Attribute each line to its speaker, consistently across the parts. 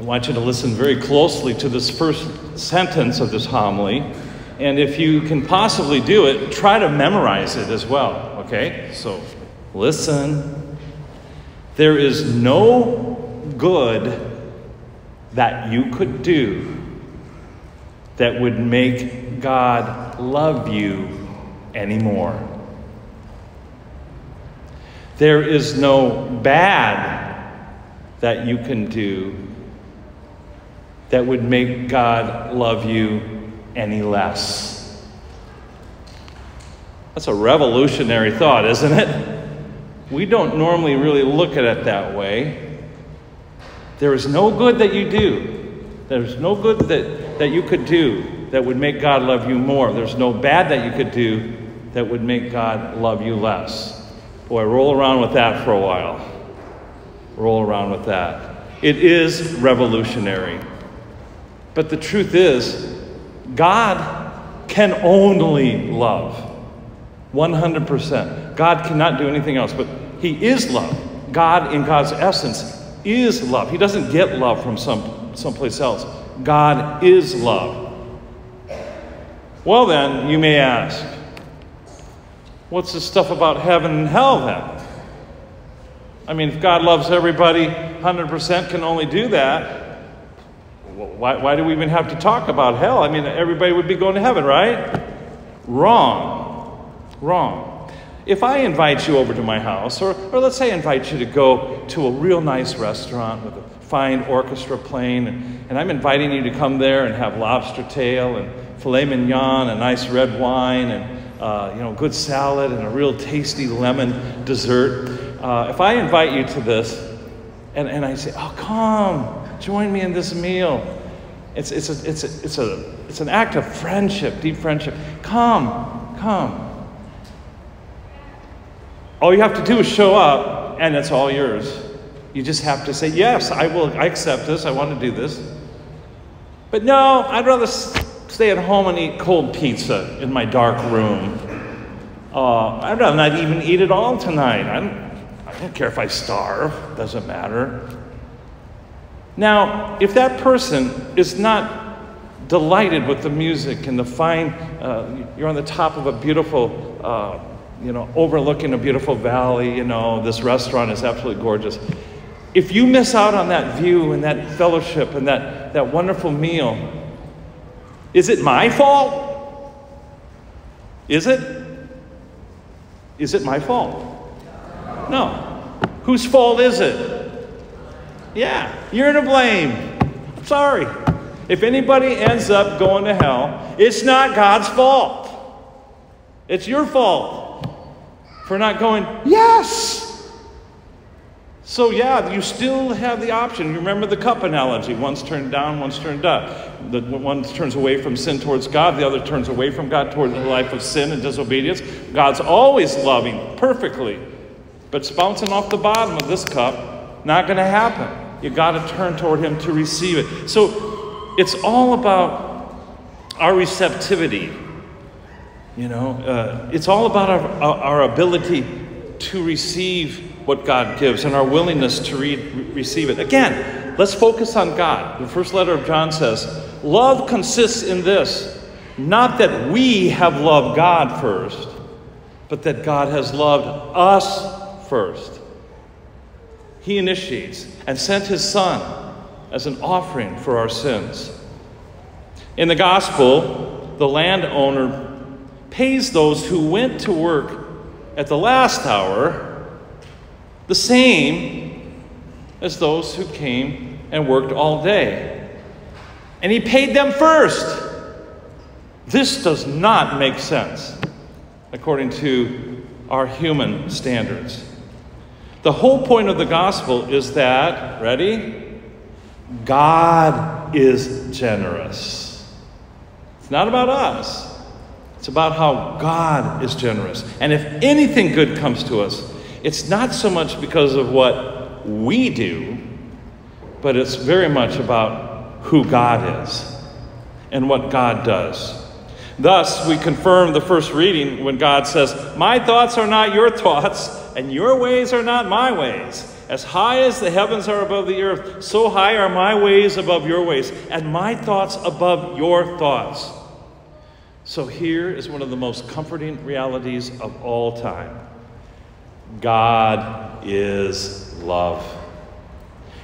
Speaker 1: I want you to listen very closely to this first sentence of this homily. And if you can possibly do it, try to memorize it as well. Okay? So listen. There is no good that you could do that would make God love you anymore. There is no bad that you can do that would make God love you any less. That's a revolutionary thought, isn't it? We don't normally really look at it that way. There is no good that you do. There's no good that, that you could do that would make God love you more. There's no bad that you could do that would make God love you less. Boy, roll around with that for a while. Roll around with that. It is revolutionary. But the truth is, God can only love. 100%. God cannot do anything else, but He is love. God, in God's essence, is love. He doesn't get love from some someplace else. God is love. Well, then, you may ask, what's this stuff about heaven and hell then? I mean, if God loves everybody 100%, can only do that, why, why do we even have to talk about hell? I mean, everybody would be going to heaven, right? Wrong. Wrong. If I invite you over to my house, or, or let's say I invite you to go to a real nice restaurant with a fine orchestra playing, and, and I'm inviting you to come there and have lobster tail and filet mignon, a nice red wine, and uh, you know, good salad and a real tasty lemon dessert. Uh, if I invite you to this, and, and I say, "Oh, come, join me in this meal," It's, it's, a, it's, a, it's, a, it's an act of friendship, deep friendship. Come, come. All you have to do is show up, and it's all yours. You just have to say, Yes, I will I accept this, I want to do this. But no, I'd rather stay at home and eat cold pizza in my dark room. Uh, I'd rather not even eat at all tonight. I don't, I don't care if I starve, doesn't matter. Now, if that person is not delighted with the music and the fine, uh, you're on the top of a beautiful, uh, you know, overlooking a beautiful valley, you know, this restaurant is absolutely gorgeous. If you miss out on that view and that fellowship and that, that wonderful meal, is it my fault? Is it? Is it my fault? No. Whose fault is it? Yeah, you're to blame. Sorry. If anybody ends up going to hell, it's not God's fault. It's your fault for not going, yes. So, yeah, you still have the option. You remember the cup analogy one's turned down, one's turned up. The one turns away from sin towards God, the other turns away from God towards the life of sin and disobedience. God's always loving perfectly, but it's bouncing off the bottom of this cup, not going to happen. You got to turn toward Him to receive it. So it's all about our receptivity. You know, uh, it's all about our, our ability to receive what God gives and our willingness to read, receive it. Again, let's focus on God. The first letter of John says, Love consists in this not that we have loved God first, but that God has loved us first he initiates and sent his son as an offering for our sins. In the gospel, the landowner pays those who went to work at the last hour the same as those who came and worked all day. And he paid them first. This does not make sense according to our human standards. The whole point of the gospel is that, ready? God is generous. It's not about us, it's about how God is generous. And if anything good comes to us, it's not so much because of what we do, but it's very much about who God is and what God does. Thus, we confirm the first reading when God says, My thoughts are not your thoughts, and your ways are not my ways. As high as the heavens are above the earth, so high are my ways above your ways, and my thoughts above your thoughts. So here is one of the most comforting realities of all time God is love.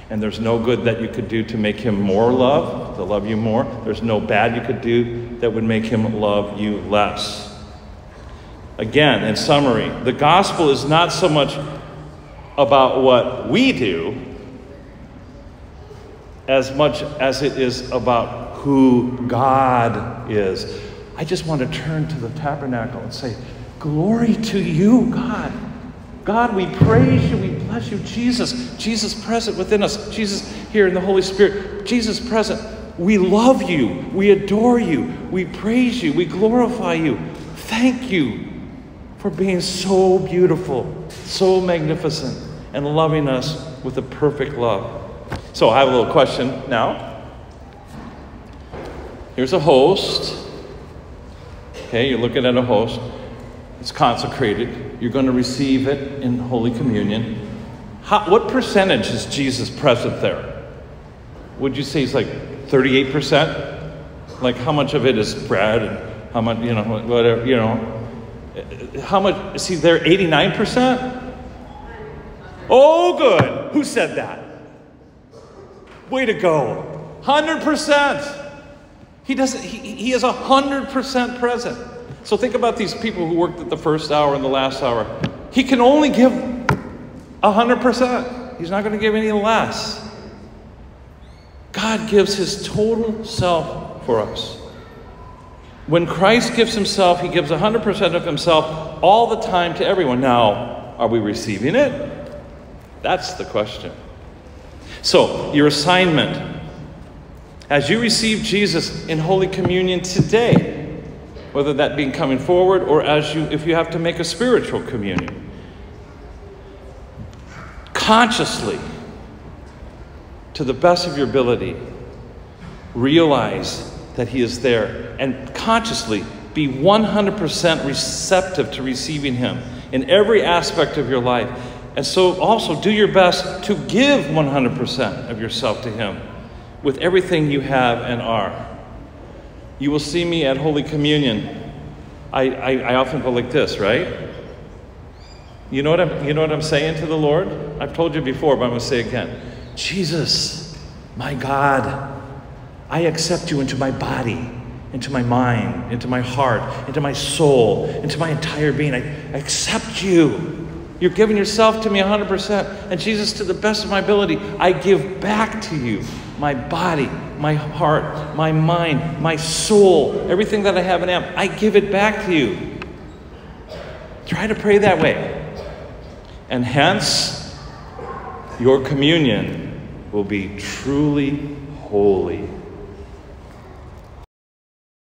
Speaker 1: And there's no good that you could do to make him more love, to love you more. There's no bad you could do that would make him love you less. Again, in summary, the gospel is not so much about what we do as much as it is about who God is. I just want to turn to the tabernacle and say, Glory to you, God. God, we praise you, we bless you. Jesus, Jesus present within us. Jesus here in the Holy Spirit. Jesus present. We love you. We adore you. We praise you. We glorify you. Thank you for being so beautiful, so magnificent, and loving us with a perfect love. So I have a little question now. Here's a host. Okay, you're looking at a host. It's consecrated. You're going to receive it in Holy Communion. How, what percentage is Jesus present there? Would you say it's like 38%? Like how much of it is bread and how much, you know, whatever, you know? How much? Is he there 89%? Oh, good. Who said that? Way to go. 100%. He doesn't, he, he is 100% present. So think about these people who worked at the first hour and the last hour. He can only give 100%. He's not going to give any less. God gives his total self for us. When Christ gives himself, he gives 100% of himself all the time to everyone. Now, are we receiving it? That's the question. So, your assignment as you receive Jesus in Holy Communion today, whether that being coming forward or as you if you have to make a spiritual communion consciously to the best of your ability realize that he is there and consciously be 100% receptive to receiving him in every aspect of your life and so also do your best to give 100% of yourself to him with everything you have and are you will see me at Holy Communion. I, I, I often go like this, right? You know, what I'm, you know what I'm saying to the Lord? I've told you before, but I'm going to say again. Jesus, my God, I accept you into my body, into my mind, into my heart, into my soul, into my entire being. I, accept you. You're giving yourself to me 100%. And Jesus, to the best of my ability, I give back to you my body, my heart, my mind, my soul, everything that I have and am. I give it back to you. Try to pray that way. And hence, your communion will be truly holy.